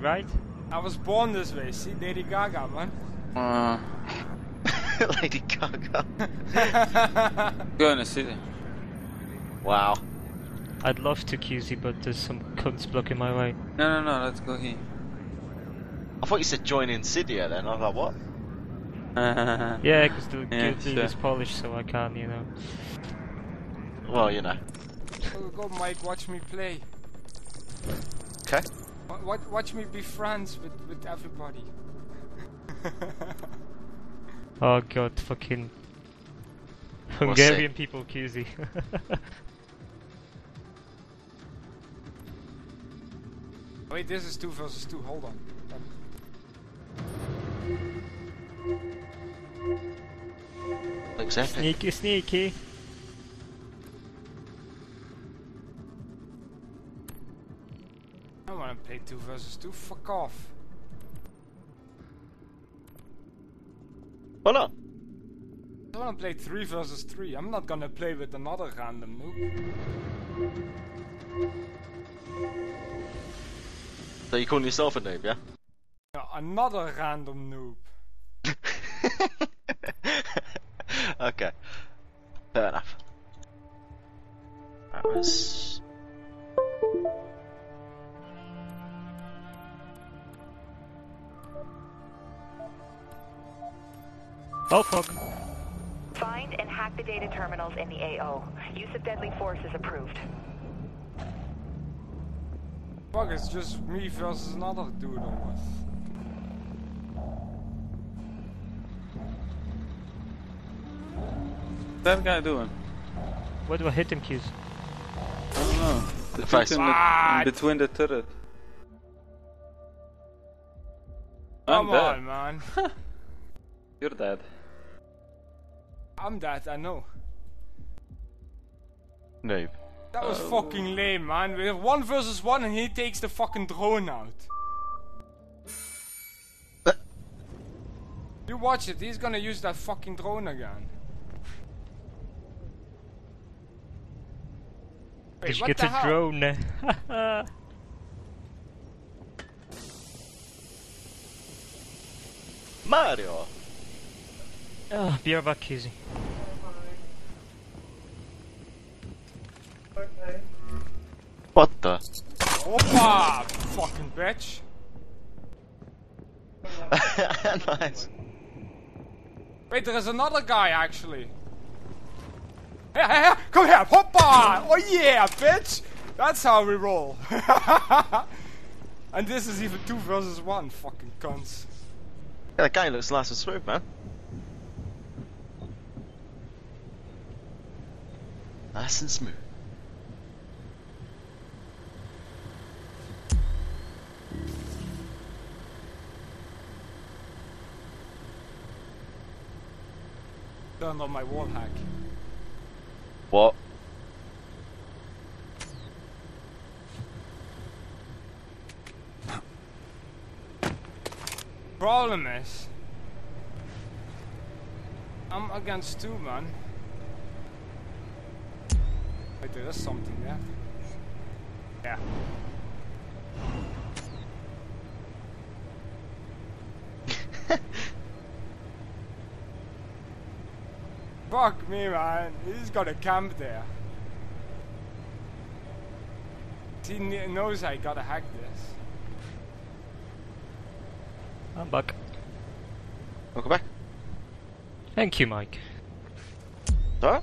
right? I was born this way. See, Lady Gaga, man. Uh, Lady Gaga. go in the city. Wow. I'd love to QZ, but there's some cunts blocking my way. No, no, no, let's go here. I thought you said join Insidia then. I was like, what? Yeah, because the Yeah, guild sure. is Polish, so I can't, you know. Well, you know. Go, go, Mike. Watch me play. Okay. Wa- Watch, watch me be friends with with everybody. Oh god, fucking Hungarian people QZ. Wait, this is two versus two. Hold on. Exactly. sneaky, sneaky. Play two versus two. Fuck off. Not? I want to play three versus three. I'm not gonna play with another random noob. So you calling yourself a noob, yeah? No, another random noob. okay. Fair enough. That was. Oh fuck. Find and hack the data terminals in the AO. Use of deadly force is approved. Fuck, it's just me versus another dude or what? that guy doing? Where do I hit him, Qz? I don't know. The face. dude in, the, in between the turret. Come I'm dead. on, man. You're dead. I'm dead, I know. Noob. That was Oh. fucking lame, man. We're one versus one and he takes the fucking drone out. You watch it, he's gonna use that fucking drone again. Wait, Did you get the a hell? drone? Mario! Be right back, QZ. What the? Hoppa! Fucking bitch. nice. Wait, there is another guy actually. Hey, hey, hey, come here, hoppa! Oh yeah, bitch! That's how we roll. and this is even two versus one, fucking cunts. Yeah, that guy looks nice and smooth, man. Nice and smooth. Turned on my wall hack. What? Problem is, I'm against two, man. Wait, there is something there. Yeah. Fuck me, man. He's got a camp there. He kn- knows I gotta hack this. I'm back. Welcome back. Thank you, Mike. Alright?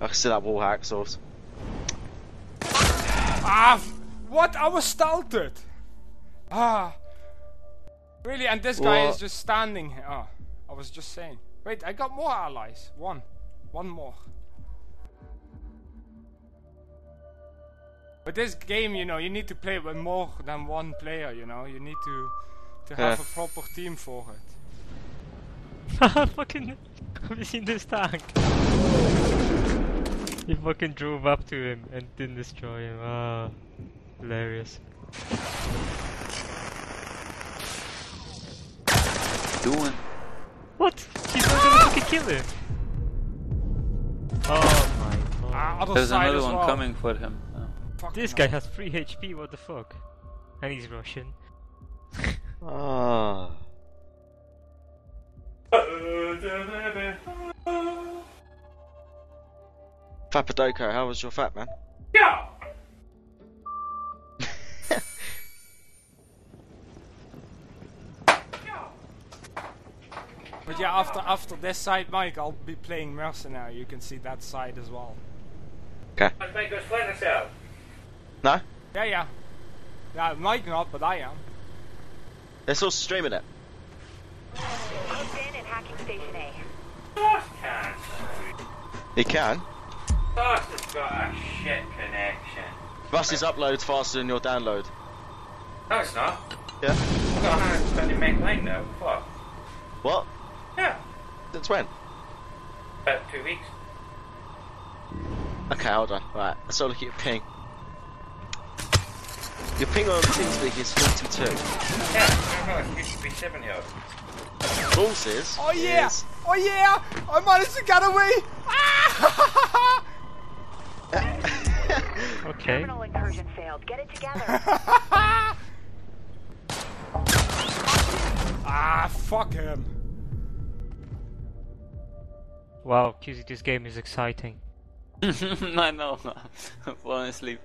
I can see that wall hack source. Ah, what? I was started. Ah. Really? And this guy is just standing here. Ah, I was just saying. Wait, I got more allies. One. One more. But this game, you know, you need to play with more than one player, you know? You need to to have Yeah. a proper team for it. fucking. Have you seen this tank? He fucking drove up to him and didn't destroy him. Ah, hilarious. Doing. What? He's not gonna fucking kill him. Oh my god. Other There's another one well. coming for him. Uh, Fucking This guy has 3 HP, what the fuck? And he's Russian. Ah. Fapadoko, how was your fat man? Yeah. But yeah, after after this side, Mike, I'll be playing Mercenary. You can see that side as well. Okay. No? Yeah, yeah. Yeah, Mike not, but I am. They're still streaming it. Hooked in and hacking Station A. He can. Boss has got a shit connection. Russ's uploads faster than your download. No, it's not. Yeah. I've got 120 meg line now. What? What? Yeah, Since when? about two weeks. Okay, hold on. Right, let's all look at your ping. Your ping on TeamSpeak is 42. Yeah, no, no, it used to be 70 odd. Balls's Oh yeah! is... Oh yeah! I managed to get away! Ah! Okay. Terminal incursion failed. Get it together. ah, fuck him. Wow, QZ, this game is exciting. I know. I'm falling asleep.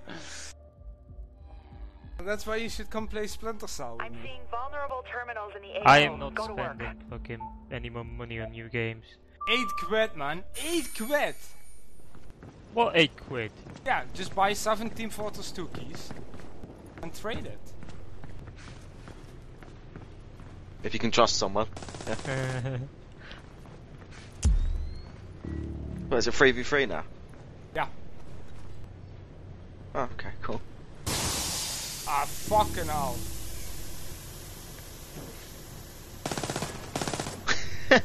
That's why you should come play Splinter Cell I'm me. seeing vulnerable terminals in the AO. I am not Go spending fucking any more money on new games. Eight quid, man. Eight quid! What, 8 quid? Yeah, just buy 17 Fortress 2 keys and trade it. If you can trust someone. What, is it 3v3 now? Yeah. Oh, okay, cool. Ah, fucking hell.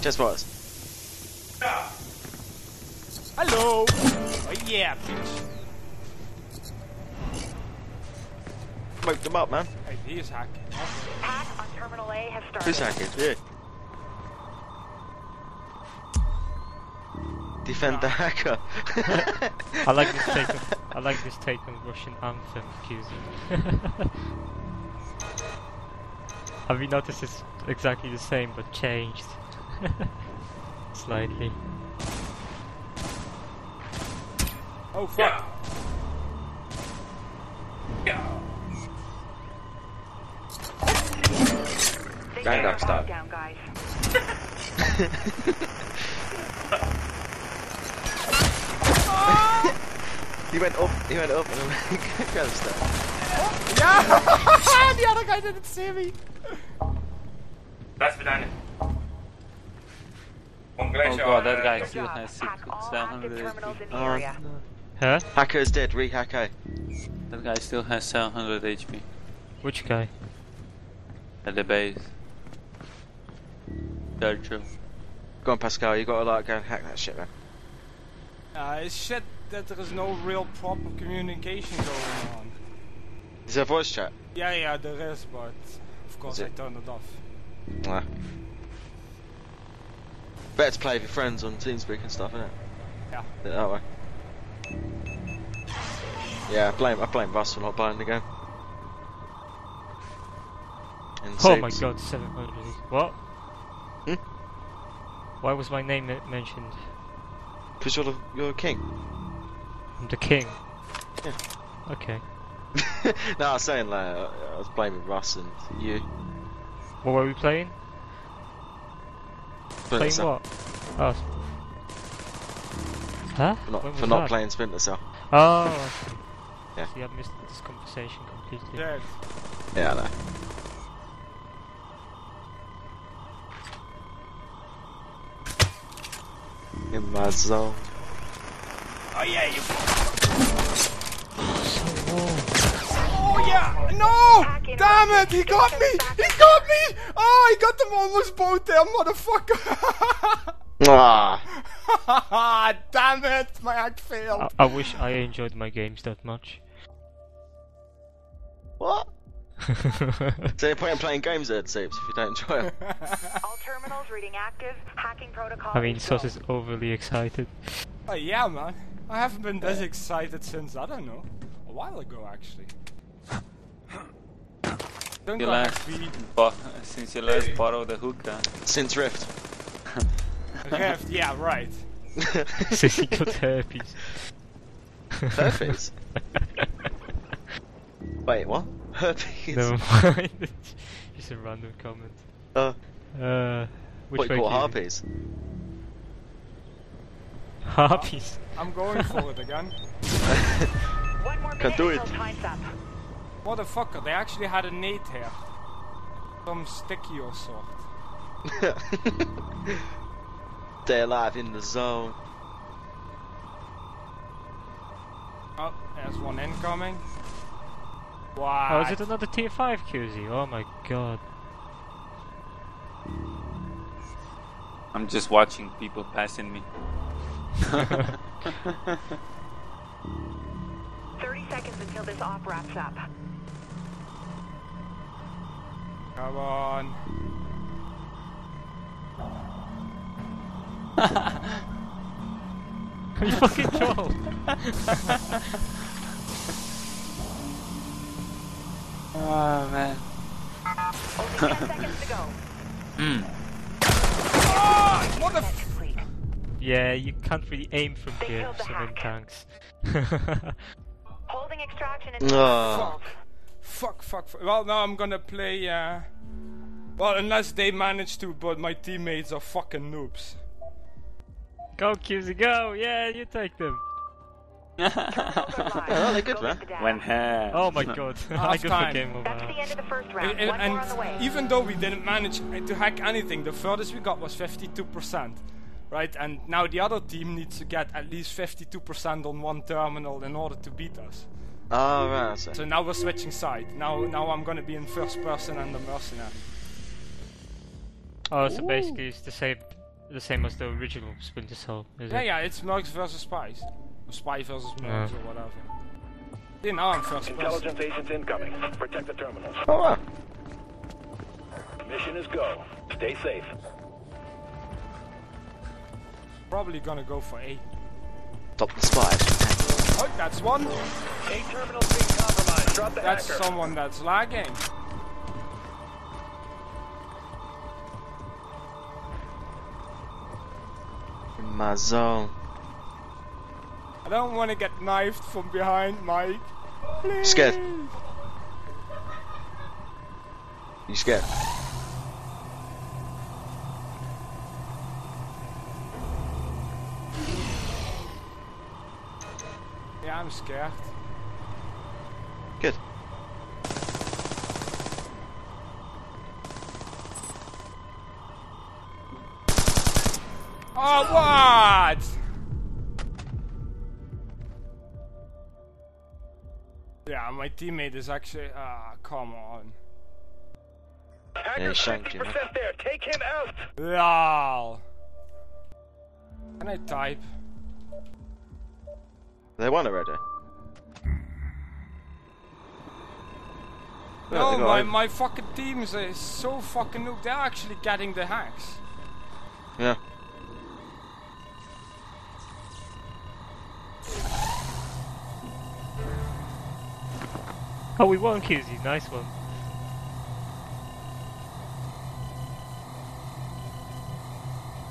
Just what? Hello! Oh yeah, bitch. Smoked them up, man. Hey, he is hacking. Hack on Terminal A has started. Who's hacking? Yeah. Defend the hacker. I like this take on, I like this take on Russian anthem, QZ. Have you noticed it's exactly the same but changed? Slightly. Oh fuck. They Gang got up style. down, guys. he went up, he went up and then kind of stuff. Yeah! the other guy didn't see me. That's banana. One Oh glacier. god, that guy Good still job. has Hack all active 700 terminals HP. in the Oh, area. Huh? Hacker is dead, re-hack A. That guy still has 700 HP Which guy? at the base. Churchill. Go on, Pascal, you gotta like go and hack that shit, man. Uh, it's shit that there is no real proper communication going on. Is there voice chat? Yeah, yeah, there is, but of course I turned it off. Nah. Better to play with your friends on TeamSpeak and stuff, innit? Yeah. Do it that way. Yeah, I blame I blame Russ for not buying the game. Oh my god, 700. What? Hmm? Why was my name mentioned? Because you're the you're a king. I'm the king. Yeah. Okay. no, I was saying like I was blaming Russ and you. What were we playing? Splinter playing Cell. what? Oh. Huh? For not, for not playing Splinter Cell. Oh, I see. Yeah. See, I missed this conversation completely. Dead. Yeah, I know. In my zone. Oh yeah, you. Oh yeah! No! Damn it! He got me! He got me! Oh, I got them almost both there, motherfucker! Ah, Damn it! My hack failed. I, I wish I enjoyed my games that much. What? So no point in playing games at Soups if you don't enjoy them. All terminals reading active. Hacking protocol. I mean, is Sos is overly excited. Oh yeah, man. I haven't been this excited since I don't know a while ago actually. Don't You last, bo- since you last borrowed the hookah. Since Rift. Reft, yeah, right. Since he got herpes. Herpes? Wait, what? Herpes? Never mind. Just a random comment. Uh, Uh, which what you call harpies? Harpies. I'm going for it again. One more Can minute do until it. time's up. Motherfucker, they actually had a nade here. Some sticky or sort. Stay alive in the zone. Oh, there's one incoming. Oh, Wow. is it another tier 5 QZ? Oh my god. I'm just watching people passing me. 30 seconds until this op wraps up. Come on. you fucking troll! Oh man. Only 10 seconds to go. Mm. Ah, what the f- yeah, you can't really aim from They here, killed the so many hack. tanks. Holding extraction is Oh. Fuck, fuck, fuck. Well, now I'm gonna play, uh... Well, unless they manage to, but my teammates are fucking noobs. go QZ, go! Yeah, you take them! Oh, they're good, man. when half. Oh my god, I Half go for time. game over. That's the end of the first round. And, One more on the and way. even though we didn't manage to hack anything, the furthest we got was 52%. Right, and now the other team needs to get at least 52% on one terminal in order to beat us. Oh, right, So now we're switching side. Now, now I'm gonna be in first person and the mercenary. Oh, so basically it's the same, the same as the original Splinter Cell, is Yeah, it? yeah, it's Mercs versus Spies. Or Spy versus Mercs Yeah. or whatever. See, now I'm first person. Intelligence agents incoming. Protect the terminals. Oh, wow. Mission is go. Stay safe. Probably gonna go for A. Stop the spies. Oh, that's one. A terminal's being compromised. Drop the That's hacker. someone that's lagging. In my zone. I don't want to get knifed from behind, Mike. Please. Scared. You scared? Yeah, I'm scared. Teammate is actually. Ah, come on. Yeah, he shanked 50% there. Take him out. Lol. Can I type? They won already. No, my, my fucking team is uh, so fucking noob. They're actually getting the hacks. Yeah. Oh, we won't won QZ, nice one.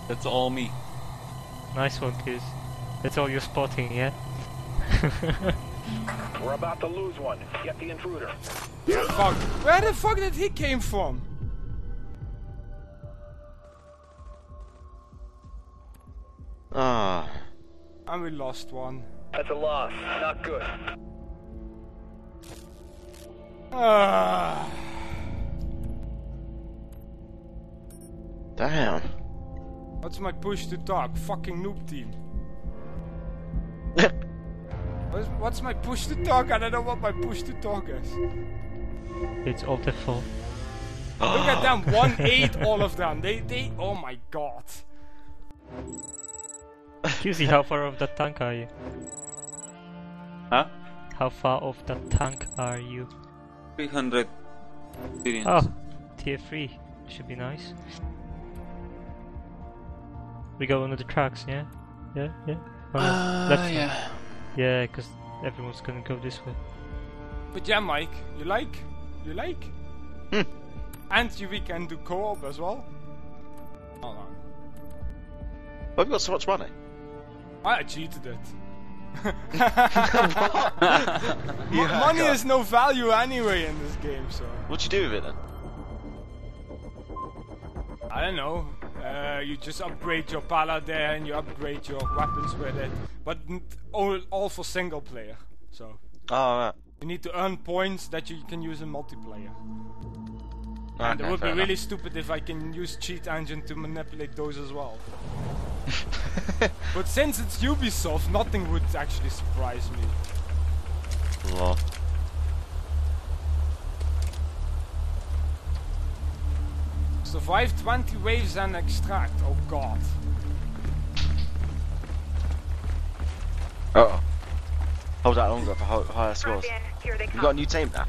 That's all me. Nice one, Kiz. That's all you're spotting, yeah? We're about to lose one. Get the intruder. Fuck. Where the fuck did he came from? Ah. And we lost one. That's a loss. Not good. Ah. Damn. What's my push to talk? Fucking noob team. What's, what's my push to talk? I don't know what my push to talk is. It's all their fault. Look at them, 1-8 all of them. They, they, oh my god. QZ, how far off that tank are you? Huh? How far off that tank are you? 300 Experience. Oh, tier 3. Should be nice. We go under the tracks, yeah? Yeah, yeah. Oh, Uh, left side. yeah. Yeah, because everyone's gonna go this way. But yeah, Mike, you like? You like? Hmm. And you, we can do co-op as well. Hold on. Why have you got so much money? I cheated it. You Mo- Money hacker. has no value anyway in this game, so What'd you do with it then? I don't know. Uh, you just upgrade your pala there and you upgrade your weapons with it, but all, all for single player. So Oh, right. you need to earn points that you can use in multiplayer. And it would be fair really stupid if I can use cheat engine to manipulate those as well. Enough. But since it's Ubisoft, nothing would actually surprise me. Lol. Survive 20 waves and extract. Oh god. Uh oh. Hold that longer for higher scores. Drop in. Here they You got a new team now?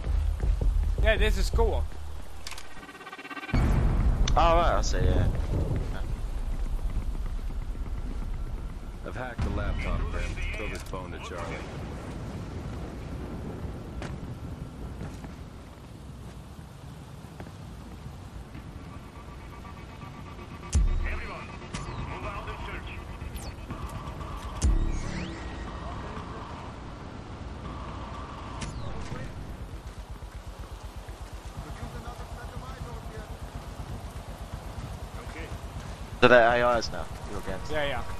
Yeah, this is co-op. Oh, right, I see, yeah. I've hacked the laptop, Grim. Throw this phone to Charlie. So they're AIs now, you're against. Yeah, yeah.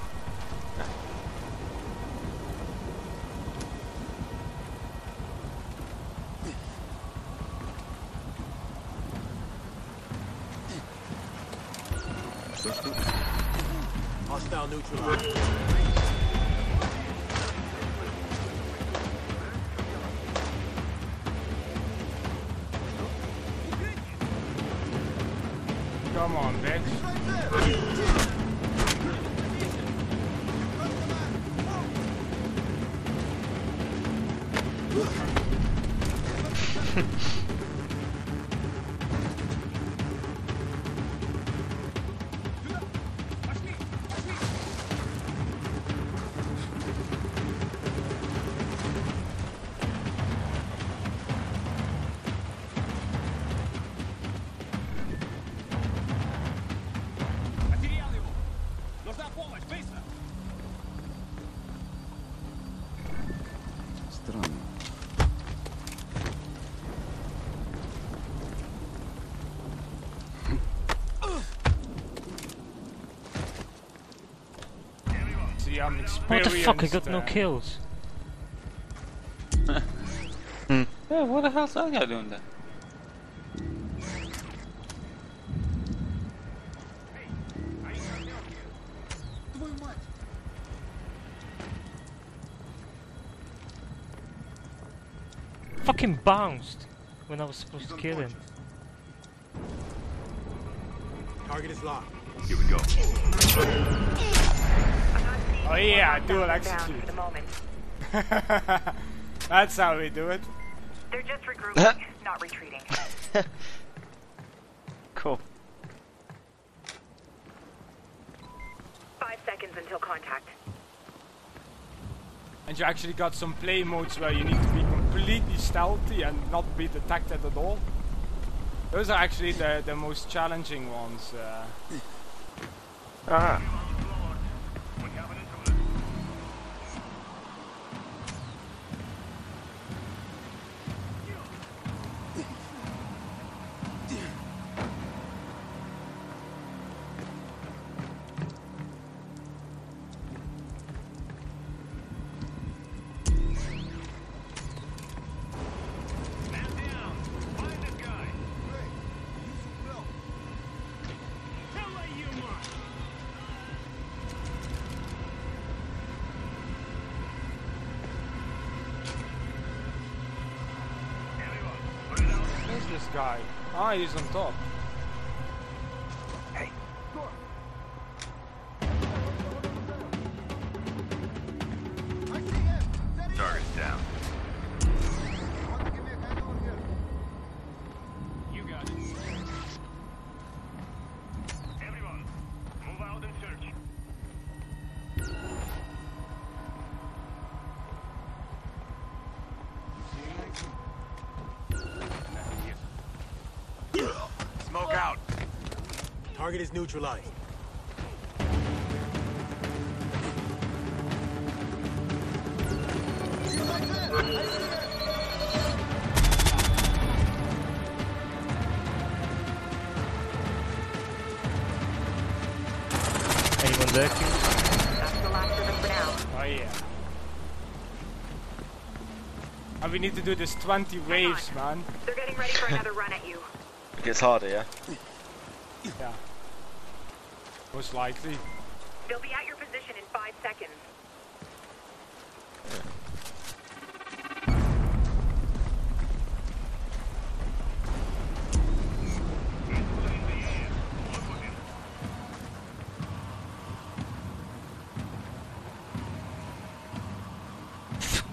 I'm What the fuck? I got no kills. Hmm. Yeah, what the hell's that guy doing there? Fucking bounced when I was supposed to kill him. Target is locked. Oh yeah, dual Bound execute. for the moment. That's how we do it. They're just regrouping, not retreating. Cool. Five seconds until contact. And you actually got some play modes where you need to be completely stealthy and not be detected at all. Those are actually the, the most challenging ones. Uh, Ah. Guy? Ah, he's on top. Target is neutralized. Anyone there? Q? That's the last of them for now. Oh yeah. And we need to do this 20 waves, man. They're getting ready for another run at you. It gets harder, yeah? Yeah. Most likely. They'll be at your position in five seconds.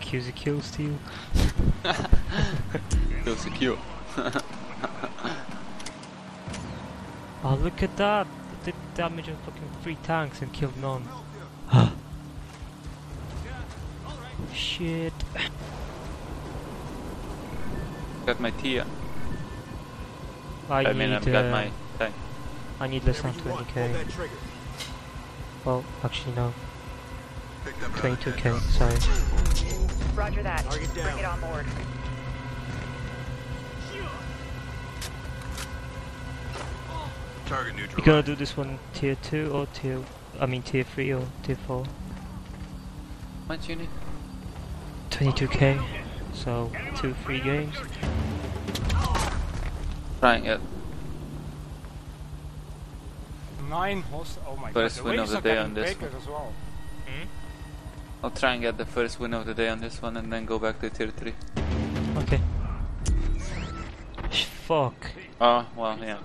Q's a kill steal. Still secure. Oh, look at that! They did damage on fucking three tanks and killed none. Shit. Got my Tia. I, I, need, mean, I've uh, got my tank. I need less than Whatever you want, pull 20k. that trigger. Well, actually no. 22k, sorry. Roger that. Bring it on board. Target You neutralized. gonna do this one tier 2 or tier... I mean tier 3 or tier 4? How much you need? 22k. So, 2 free games. Trying it. Nine host. Oh my First god. The win of the day on this bigger as well. Hmm? I'll try and get the first win of the day on this one and then go back to tier 3. Okay. Fuck. Oh, well, yeah.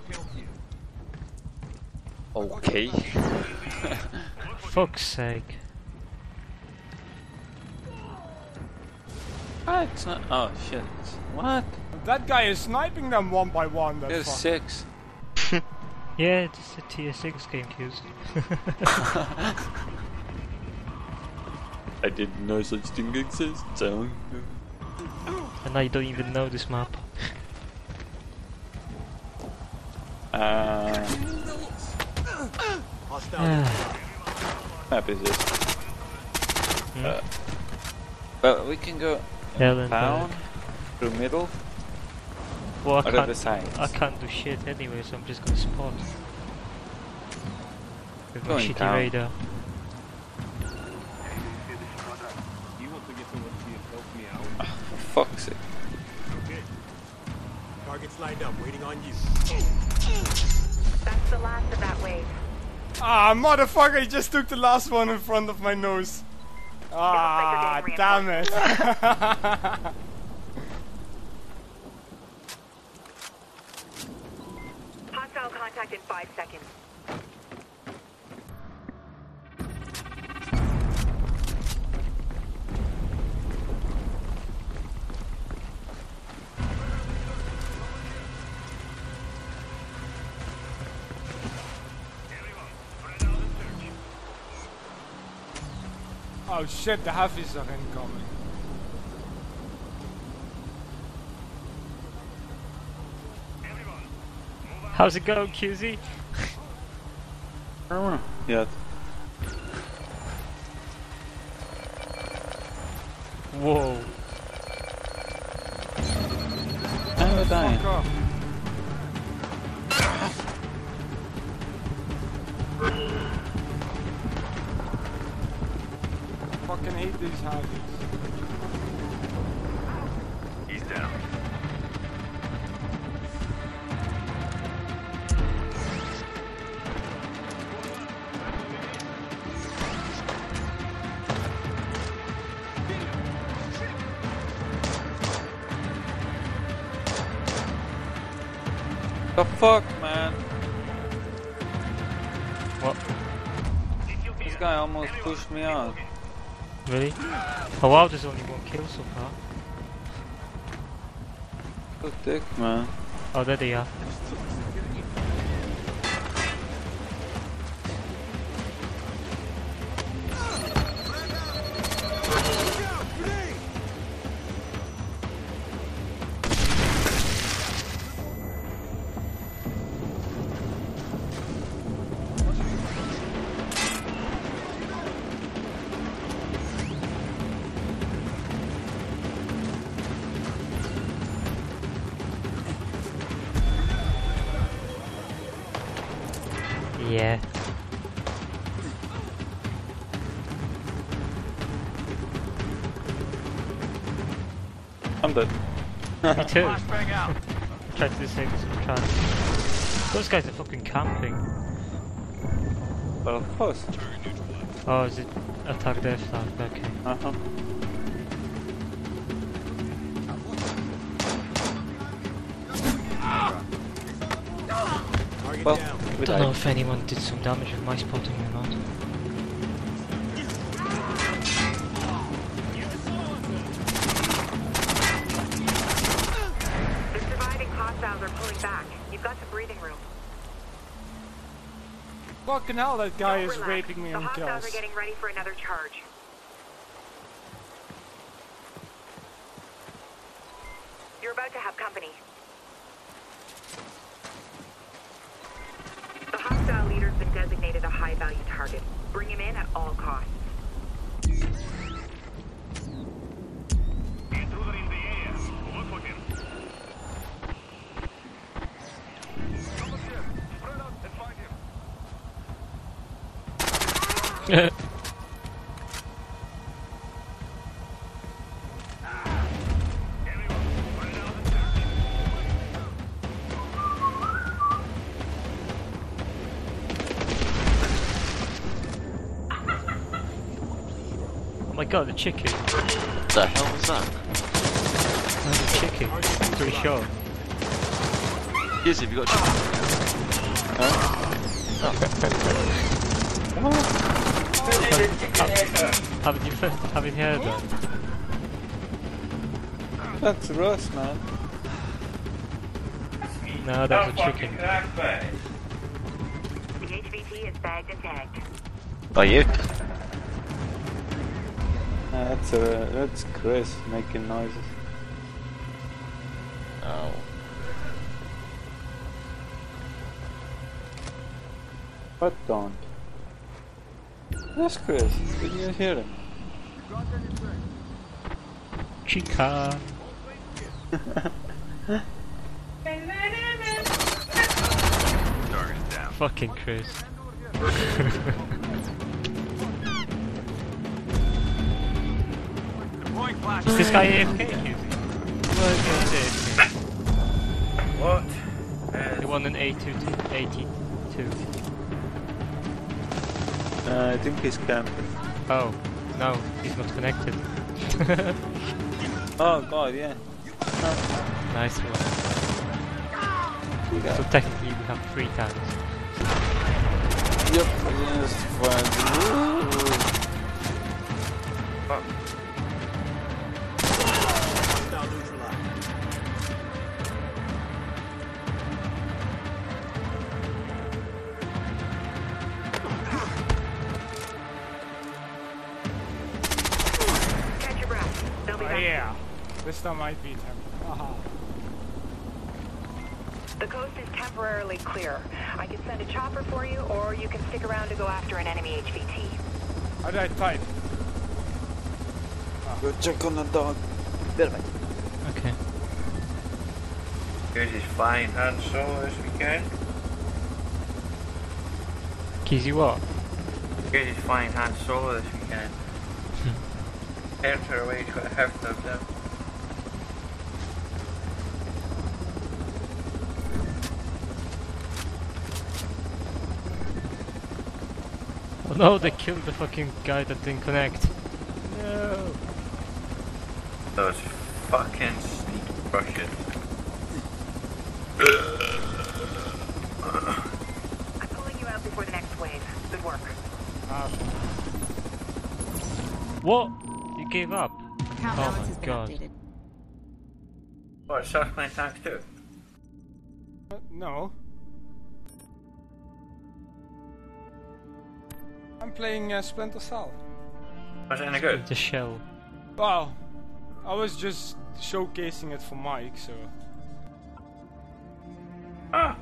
Okay. Fuck's sake. ah, it's not. Oh, shit. What? That guy is sniping them one by one. That There's fuck. six. Yeah, it's a tier 6 game queues. I didn't know such thing exists, so. and I don't even know this map. Uh, Hostile. map is this? Hmm? Uh, well, we can go Hell down through middle Well, I can't, the sides. I can't do shit anyway, so I'm just gonna spot. With my Going shitty down. radar. You want to get someone to help me out? For fuck's sake. Okay. Targets lined up, waiting on you. That's the last of that wave. Ah, motherfucker! He just took the last one in front of my nose. Ah, damn it! oh shit, the heavies are incoming. How's it going, QZ? Yeah. The fuck, man? What? This guy almost pushed me out. Really? Oh wow, there's only one kill so far. Good dick, man. Oh, there they are. Me too. Try to disable some trans. Those guys are fucking camping. Well, of course. Oh, is it attack their flag? Okay. Uh huh. Well, down. we Don't know if anyone did some damage with my spotting or not. Fucking hell, that guy Don't is relax. raping me the on kills. are getting ready for another charge. You're about to have company. The hostile leader's been designated a high-value target. Bring him in at all costs. Oh my god, the chicken. What The hell was that? Oh, the chicken. Pretty sure. Yes, have you got Haven't you, haven't you heard that? That's Russ, man. No, that was a chicken. crackbait. The HVT is bagged and tagged. By you? Uh, that's uh, that's Chris making noises. Oh. What don't? That's Chris. Did you hear him? Chica. Fucking Chris. Is this guy AFK? Is Well, yeah, he's AFK. What? He won an A2 to 82. Uh, I think he's camping. Oh, no, he's not connected. Oh god, yeah. nice one. So technically we have three times. Yep, temporarily clear. I can send a chopper for you, or you can stick around to go after an enemy HVT. How did I type? Go ah. check on the dog. Okay. Here's his flying Han Solo this weekend. Kizzy what? Here's his flying Han Solo this weekend. Enter away to a heft of them. Oh no, they killed the fucking guy that didn't connect. No. Those fucking sneak Russians. I'm pulling you out before the next wave. Good work. What? You gave up? Count Oh balance my has been God. updated. What, South Plain Tanks too? Uh, no. I'm playing uh, Splinter Cell. Was it any good? The shell. Well, I was just showcasing it for Mike, so. Ah,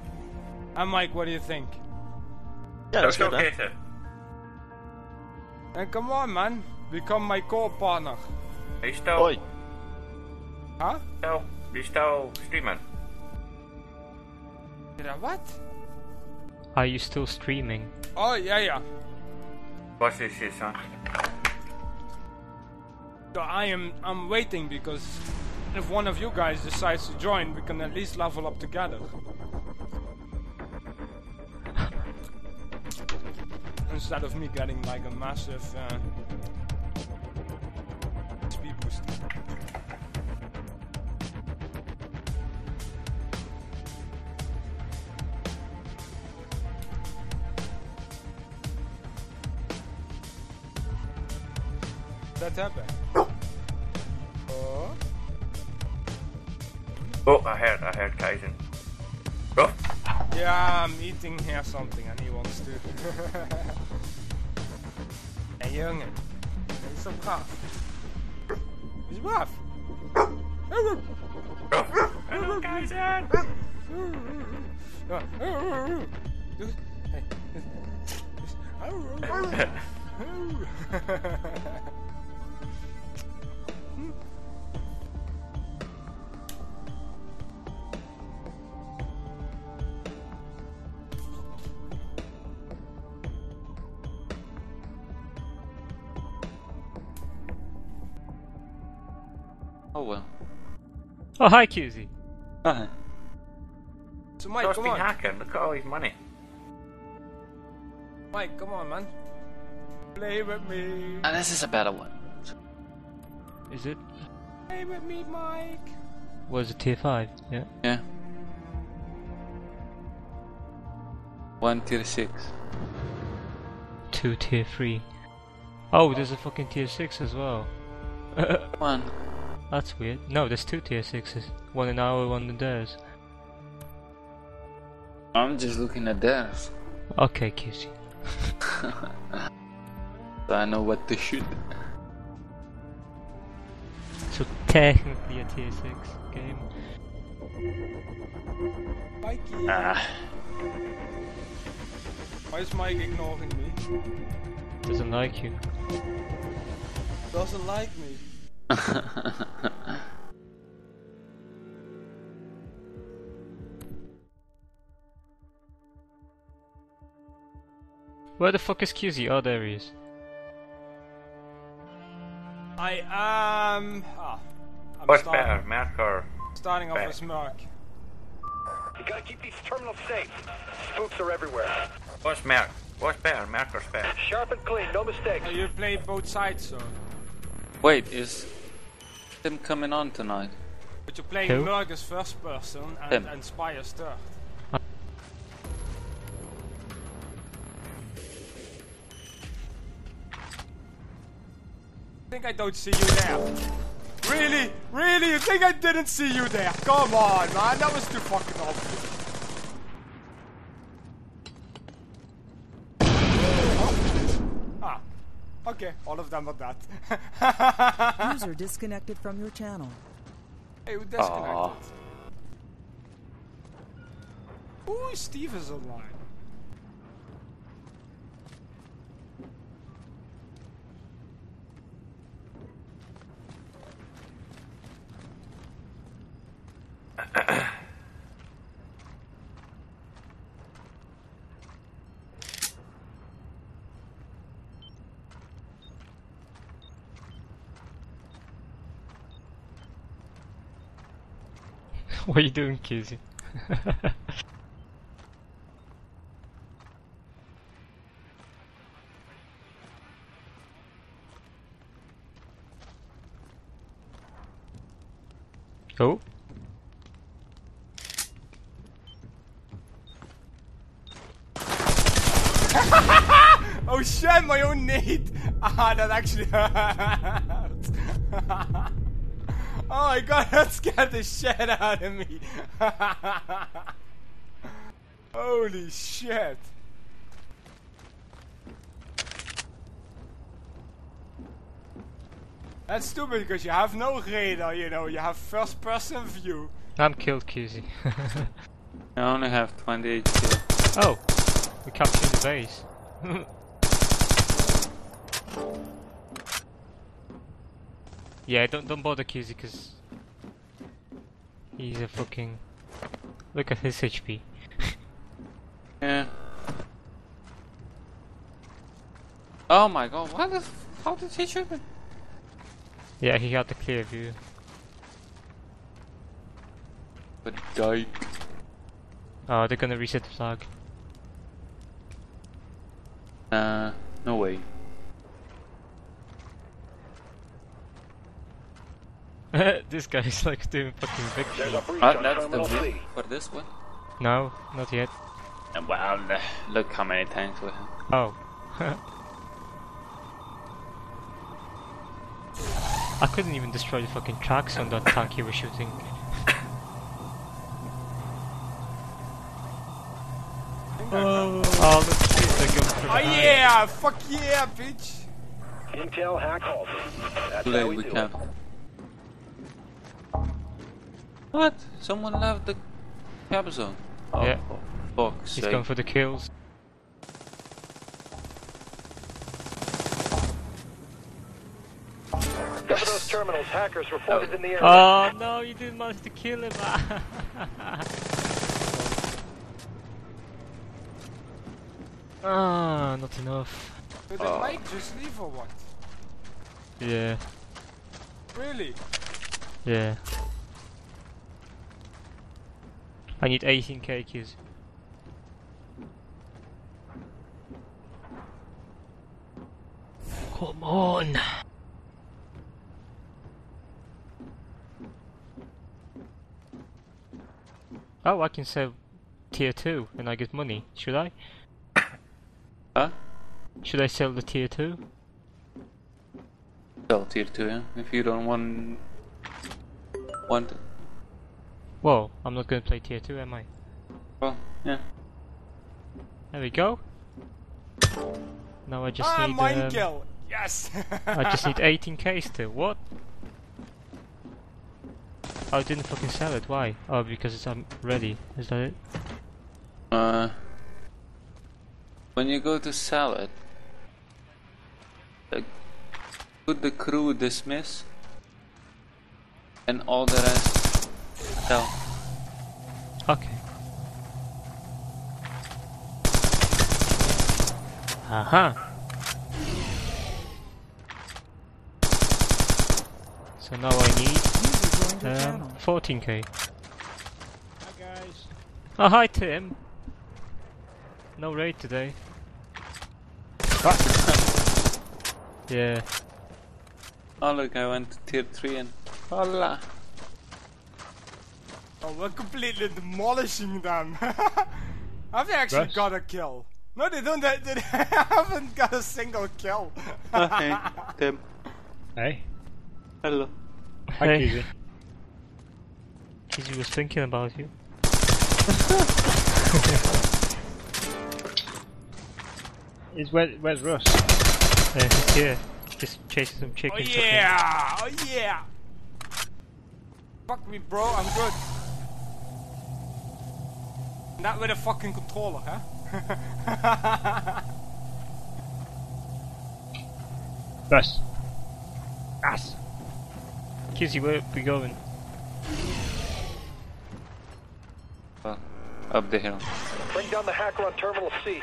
And Mike, what do you think? Yeah, that's good, huh? showcase it. And come on, man, become my co-partner. Are you still, Oi. Huh? still, are you still streaming? Did I what? Are you still streaming? Oh yeah, yeah. What's this shit, son? So I am I'm waiting because if one of you guys decides to join, we can at least level up together. Instead of me getting like a massive uh, Happened. Oh. Oh, I heard, I heard Kaizen. Oh, Yeah, I'm eating here something and he wants to. hey jongen, hij is zo braaf. Hij is braaf. Hallo Keizer! Oh well. Oh, hi, QZ. Ah, So Mike, Josh come been on. hacking. Look at all his money. Mike, come on man. Play with me. and this is a better one. Is it? Play with me, Mike. Was it tier 5? Yeah. Yeah. One tier six. 2 tier 3. Oh, there's a fucking tier 6 as well. One. That's weird. No, there's two tier 6s. One in our, one in theirs. I'm just looking at theirs. Okay, QZ. So I know what to shoot. So technically a tier 6 game. Mikey. Ah. Why is Mike ignoring me? Doesn't like you. Doesn't like me. Where the fuck is QZ? Oh, there he is. I am. Ah, I'm What's starting, better, Merc or... starting off Better. as Merc. You gotta keep these terminals safe. Spooks are everywhere. What's Merc? What's better, Merc or Spec? Sharp and clean, no mistakes. Oh, you play both sides, so. Wait, is Tim coming on tonight? But you're playing Who? Merc as first person and, Him. and Spy as third. I think I don't see you there. Really? Really? You think I didn't see you there? Come on, man. That was too fucking obvious. Ah. Okay, all of them are that. User disconnected from your channel. Hey, who disconnected? Ooh, Steve is online. What are you doing, oh? Oh shit, my own nade! Ah, that actually hurt. oh my god, that scared the shit out of me. Holy shit. That's stupid because you have no radar, you know, you have first person view. I'm killed, QZ. I only have 28 kills. oh, we captured the base. Yeah, don't don't bother Kuzi, because he's a fucking. Look at his HP. yeah. Oh my god! What is? How did he shoot me? Yeah, he got the clear view. But died. Oh, they're gonna reset the flag. Uh, no way. This guy is like doing fucking There's victory. a breach Ah, on that's the Terminal win for this one. No, not yet. Uh, Well, uh, look how many tanks we have. Oh. I couldn't even destroy the fucking tracks on that tank he was shooting. Oh, oh look, they're going for Oh eye. yeah! Fuck yeah, bitch! Intel hack halted. That's Too how we we do can't. it. What? Someone left the cap zone. Oh, Yeah. for fuck's He's sake. going for the kills. Cover those terminals. Hackers reported in the area. Oh no, you didn't manage to kill him. Ah, not enough. Did Oh. the Mike just leave or what? Yeah, Really? yeah. I need 18 KQs. Come on! Oh, I can sell tier 2 and I get money. Should I? Huh? Should I sell the tier 2? Sell tier 2, yeah? If you don't want... Want... Well, I'm not gonna play tier 2, am I? Well, yeah. There we go. Now I just ah, need. mine um, kill! Yes! I just need 18k still. What? Oh, I didn't fucking sell it. Why? Oh, because it's um, ready. Is that it? Uh... When you go to sell it... Like, put the crew dismiss... And all the rest... Sell. Okay. Aha. So now I need User joined your um, 14k. Hi guys. Oh, hi Tim. No raid today. Yeah. Oh look, I went to tier 3 and... Hola! Oh, we're completely demolishing them. Have they actually Rush. got a kill? No, they don't. They, they haven't got a single kill. Okay, Tim. Hey. Hello. Hi, Hey. Kizzy. Kizzy was thinking about you. Is where, where's Russ? Uh, he's here. Just chasing some oh chickens. I think. yeah! Oh yeah! Fuck me, bro. I'm good. Not with a fucking controller, huh? Russ. Ass. Kizzy, where we going? Well, up the hill. Bring down the hacker on Terminal C.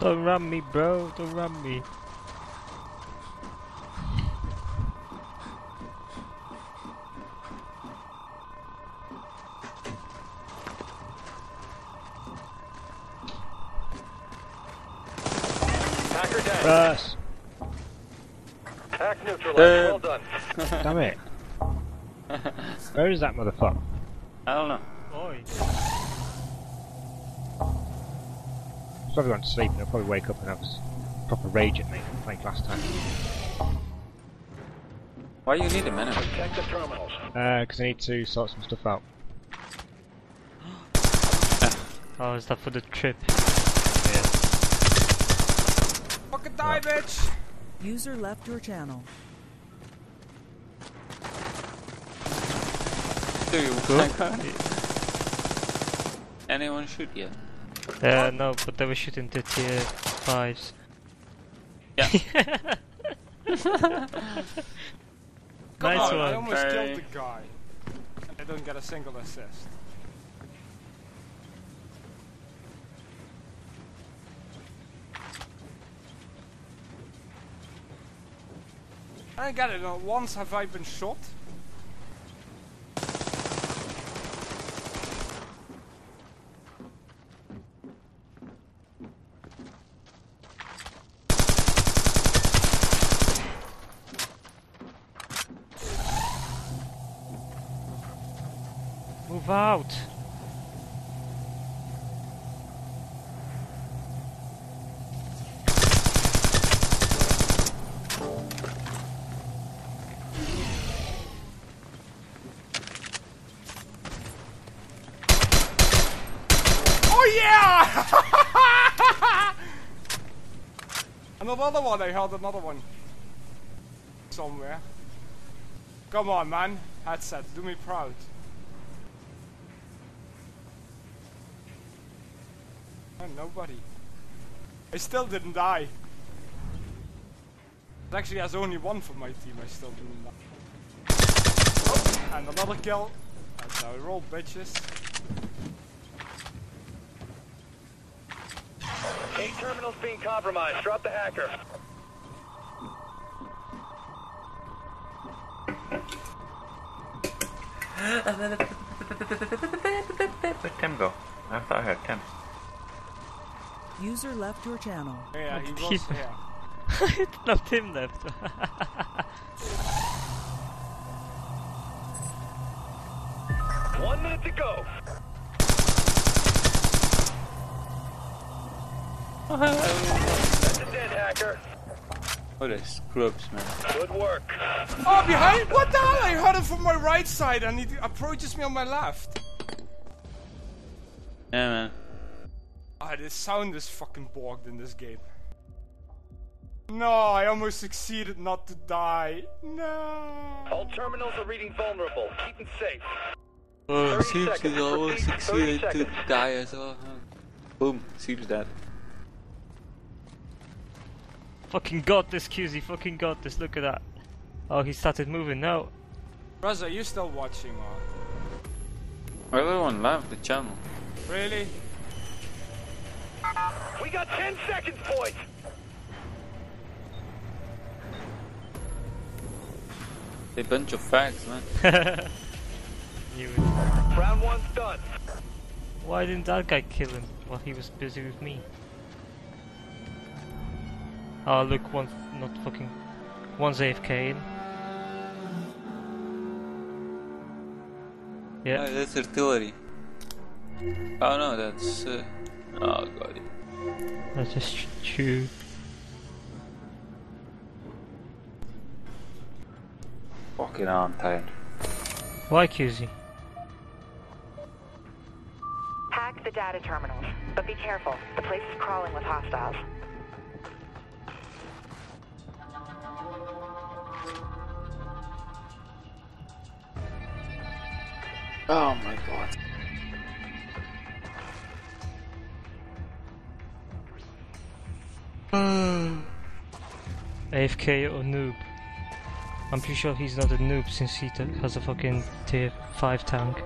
Don't run me, bro. Don't run me. Is that motherfucker? I don't know. Oi. He's probably gone to sleep and he'll probably wake up and have his proper rage at me like last time. Why do you need him anyway? Check the terminals. Uh, because I need to sort some stuff out. Oh, is that for the trip? Fucking die, bitch! User left your channel. you want. Anyone shoot yet? Uh, no, but they were shooting the tier 5s. Yeah. nice on, one. I almost Very... killed the guy. And I didn't get a single assist. I got it. Once have I been shot? Another one. I heard another one somewhere. Come on, man. Headset, do me proud. Oh, nobody. I still didn't die. Actually has only one for my team. I still didn't die. Oh, and another kill. That's how I roll, bitches. Terminal's being compromised. Drop the hacker. Where'd Tim go? I thought I heard Tim. User left your channel. Yeah, he What was the- here. it's not him left. One minute to go. That's a dead hacker. What a scrubs, man. Good work. Oh, behind? What the hell? I heard him from my right side and he approaches me on my left. Yeah, man. Ah, the sound is fucking bogged in this game. No, I almost succeeded not to die. No. All terminals are reading vulnerable. Keep them safe. Oh, 30 seems to almost Proceed. 30 succeeded to die as well. Boom, seems that. Fucking got this, QZ, fucking got this, look at that. Oh, he started moving, no. Reza, are you still watching or? Everyone left the channel. Really? We got 10 seconds, boys. They bunch of fags, man. Round one's done. Why didn't that guy kill him while he was busy with me? Oh, look, one's not fucking. One's AFK in. Yeah. Oh, that's artillery. Oh no, that's. Uh... Oh god. That's just true. Fucking hell, I'm tired. Why QZ? Hack the data terminals, but be careful. The place is crawling with hostiles. Oh my god. AFK or noob? I'm pretty sure he's not a noob since he has a fucking tier 5 tank.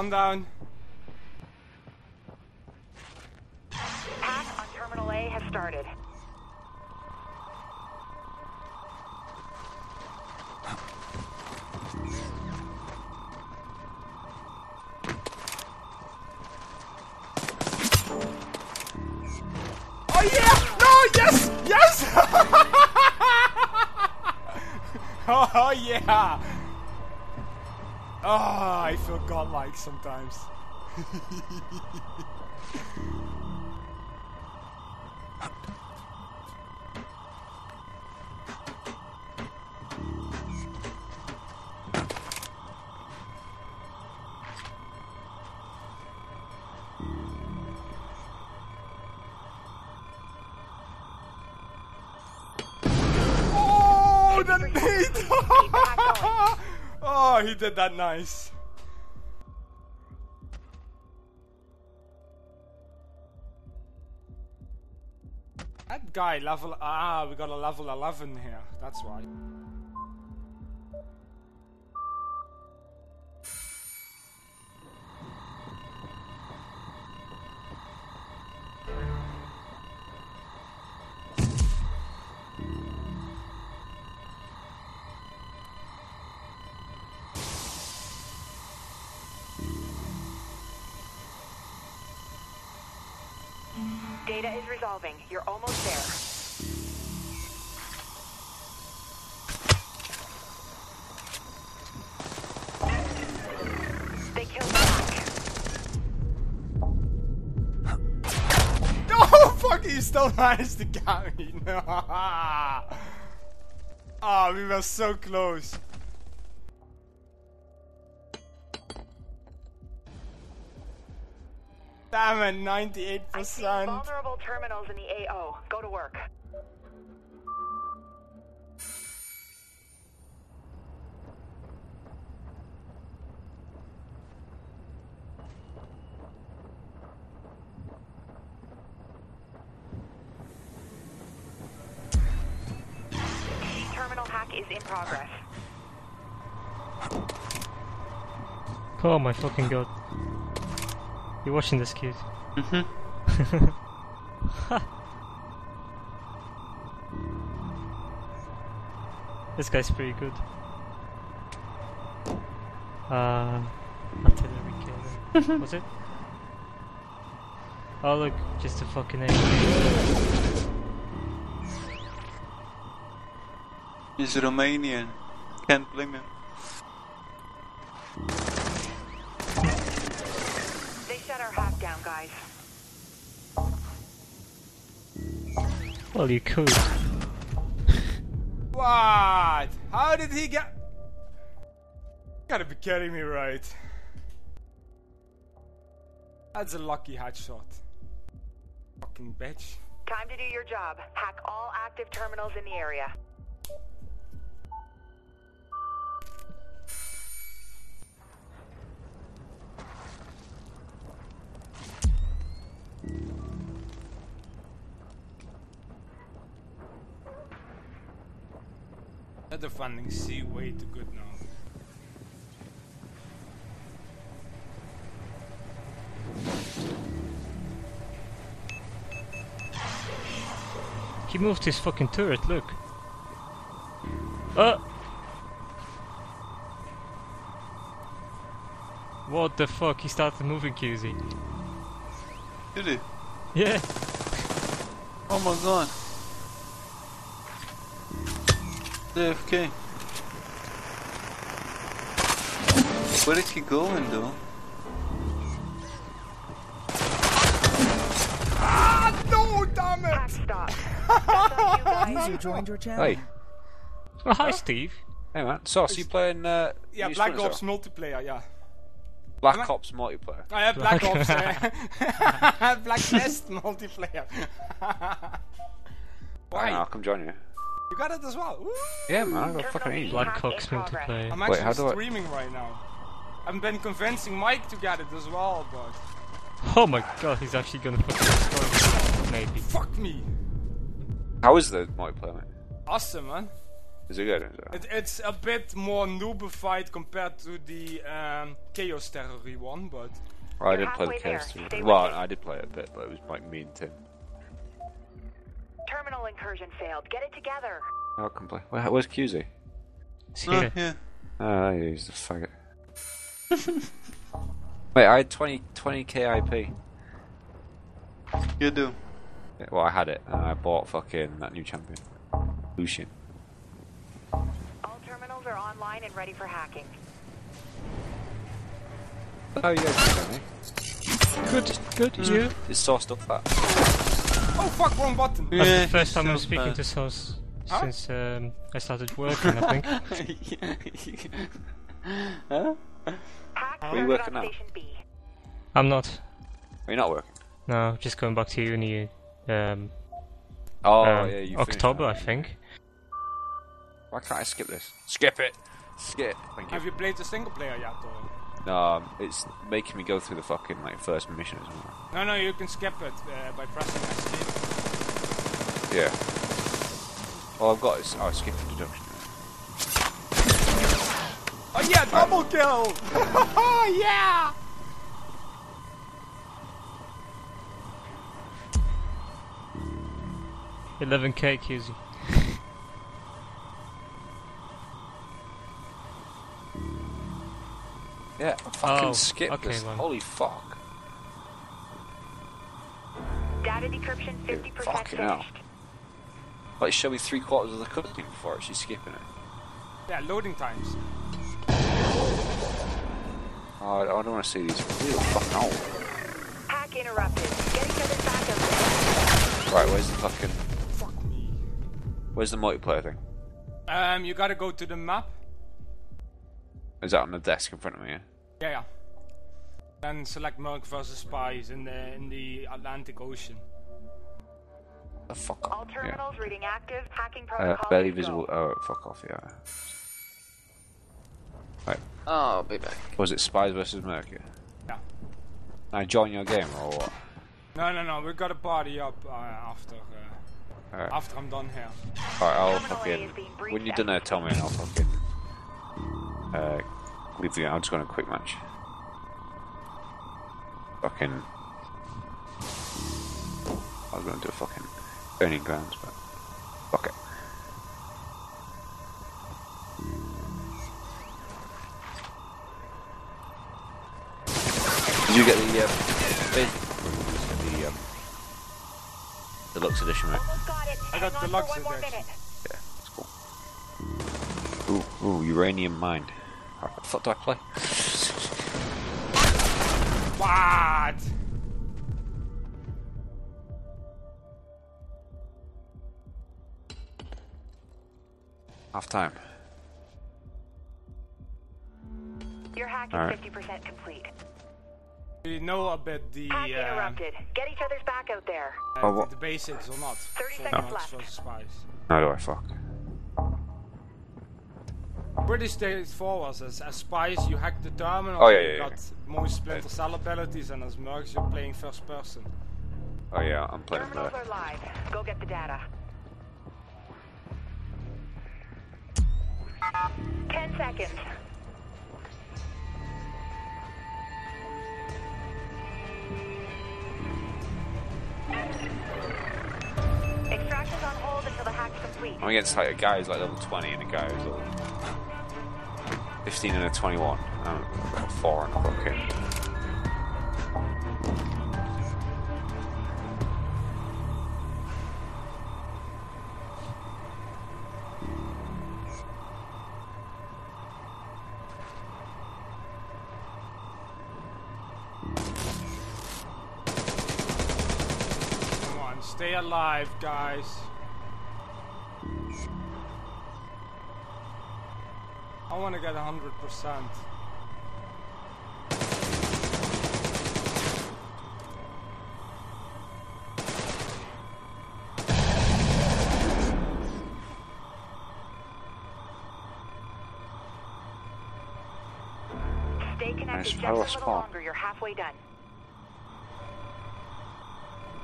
One down. sometimes. Oh, oh, he did that nice. Guy level ah, we got a level 11 here. That's why. Data. You're almost there. Oh! He still managed to get me. No. Ah, we were so close. Damn it, ninety-eight I see percent. vulnerable terminals in the AO. Go to work. Terminal hack is in progress. Oh my fucking god. You're watching this kid. Mm-hmm. This guy's pretty good. Uh, artillery killer. Was it? Oh look, just a fucking AK. He's Romanian. Can't blame him. Guys. Well, you could. What? How did he get? Gotta be kidding me, right? That's a lucky headshot. Fucking bitch. Time to do your job. Hack all active terminals in the area. That funding C way too good now. He moved his fucking turret, look. Uh! What the fuck? He started moving QZ. Did he? Yeah! Oh my god. JFK. Where is he going though? Ah, no, damn it! Stop. That's on. User joined your channel. Hey, Oh, hi Steve. hey man. Sauce, you playing uh, Yeah, new Black Splinter Ops multiplayer, yeah. Black Am I- Ops multiplayer. I have Black, Black- Ops. uh, Black Nest multiplayer. Why? I'll come join you. You got it as well. Ooh. Yeah, man. I got Terminal fucking easy. Black- Black Cox in progress. multiplayer. I'm Wait, actually how do I- right now. I've been convincing Mike to get it as well, but Oh my god, he's actually gonna fucking destroy me. Maybe. fuck me. How is the multiplayer? Mate? Awesome, man. Is it good? Is it? It, it's a bit more noobified compared to the um, Chaos Theory one, but Well, I didn't play the. Chaos Stay 3. Well. I did play it a bit, but it was like me and Tim. Terminal incursion failed. Get it together. I can play. Where, where's QZ? It's Oh, yeah. Oh, yeah, he's a faggot. Wait, I had 20, 20 KIP. You do. Yeah, well, I had it, and I bought fucking that new champion. Lucian. All terminals are online and ready for hacking. Oh, yeah, good, me. Good, good, you. Is Sauce stuff that? Oh fuck, wrong button. That's Yeah, the first time I'm speaking bad. to Sauce Huh? since um, I started working, I think. huh? Are you working on now? station B. I'm not. Are you not working? No, just going back to uni. Um, Oh, um, yeah, you October, I think. Why can't I skip this? Skip it! Skip! Thank you. Have you played the single player yet, or? No, um, it's making me go through the fucking like first mission as well. No, no, you can skip it uh, by pressing escape. Yeah. All I've got is oh, skip the deduction. Oh yeah, double kill! yeah! Eleven K QZ. Yeah, I fucking Oh, skip okay, this. then. Holy fuck. Data decryption 50% Fucking hell. finished. Like, show me three quarters of the cutscene before actually skipping it. Yeah, loading times. Oh, I I don't want to see these. These are fucking old. Hack interrupted. Get each other's back up there. Right, where's the fucking. Fuck me. Where's the multiplayer thing? Um, you gotta go to the map. Is that on the desk in front of me? Yeah. Yeah, yeah. Then select Merc versus Spies in the in the Atlantic Ocean. The fuck off. All terminals reading active. Hacking Uh, protocol. barely is go. visible. Oh, fuck off, yeah. Right. Oh, I'll be back. Was it Spies versus Mercury? Yeah. I join your game or what? No, no, no. We gotta party up uh, after uh, Alright. after I'm done here. Alright, I'll Terminal A fucking. When you're done there, tell me and I'll fucking. Uh, leave the. I'll just go on a quick match. Fucking. I was gonna do a fucking. Burning grounds, but. Fuck it. Did you get the. Um, bid? the. Um, deluxe edition, right? Almost got it. I got on deluxe for one more edition. minute. Yeah, that's cool. Ooh, ooh, uranium mine. Alright, what fuck do I play? What? Half time. Your hack is Alright. 50% complete. We know a bit the Hack uh, interrupted. Get each other's back out there. uh, Oh, the, what- the basics or not. 30 for seconds Mercs left. versus How do I fuck? Pretty straightforward. As, as spies, you hack the terminal. Oh, yeah, you yeah, got most Splinter Cell abilities, and as mercs, you're playing first person. Oh yeah, I'm playing Terminals that. are live. Go get the data. Ten seconds. Extraction's on hold until the hack's complete. I'm against like a guy who's like level 20 and a guy who's level 15 and a 21. Um, I've got four and a fucking. Come on, stay alive, guys. I want to get 100%. Stay connected Nice. just a little longer. You're halfway done.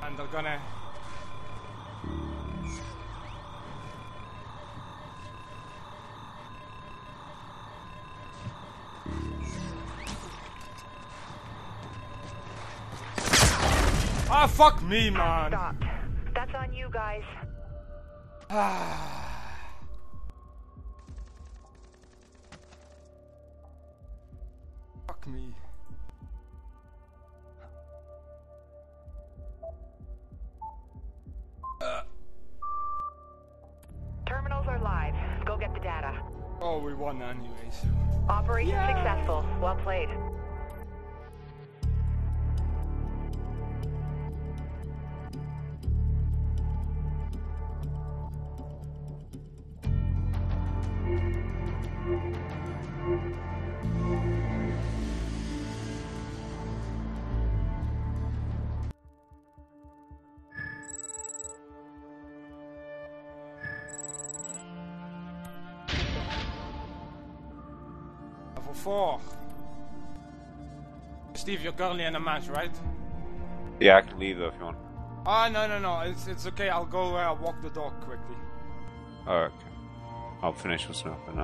And they're gonna. Fuck me, man. Stop. That's on you guys. Ah. Currently in a match, right? Yeah, I can leave though if you want. Ah, no, no, no. It's, it's okay. I'll go uh, walk the dog quickly. Oh, okay. I'll finish with snuff and